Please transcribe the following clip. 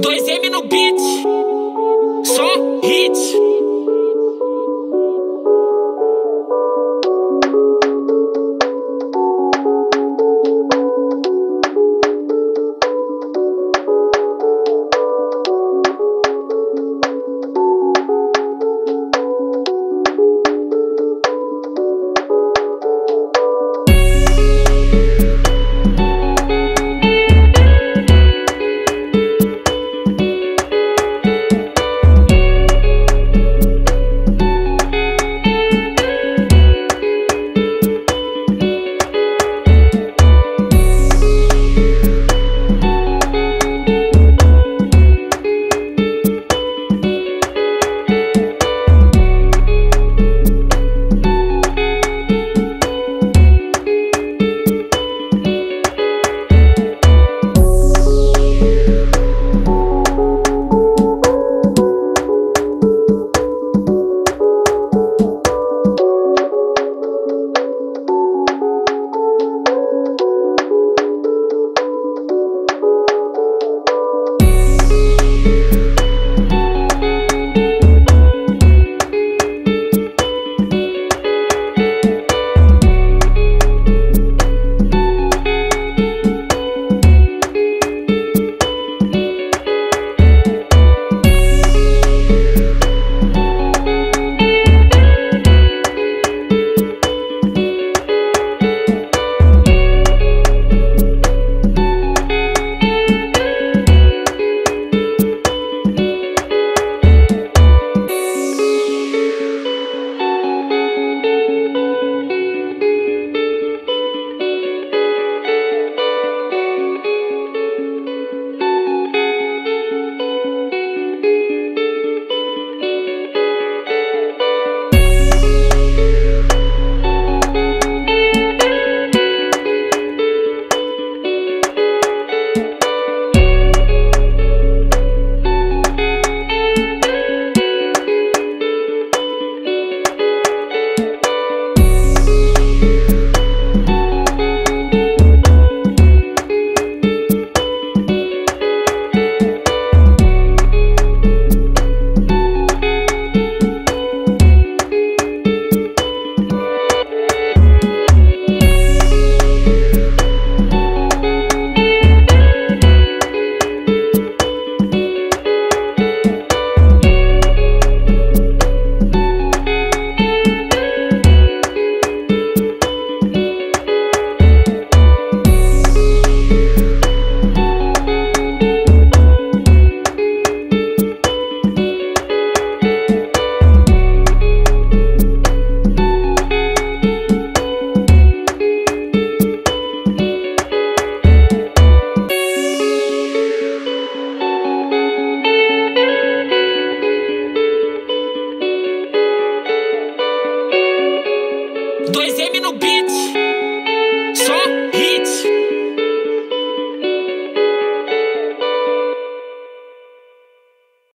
2M no beat, só hit.